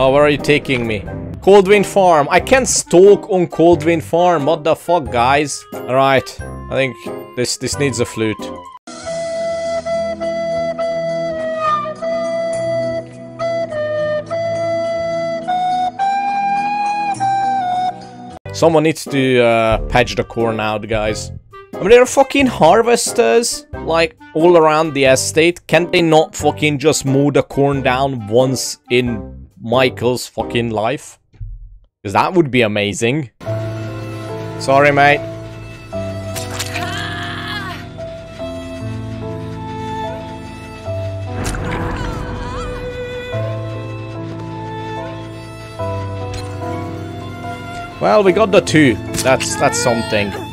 Oh, where are you taking me? Coldwind Farm. I can't stalk on Coldwind Farm. What the fuck, guys? Alright. I think this, this needs a flute. Someone needs to uh, patch the corn out, guys. I mean, there are fucking harvesters, like, all around the estate. Can't they not fucking just mow the corn down once in Michael's fucking life? Because that would be amazing. Sorry, mate. Well, we got the two. That's that's something.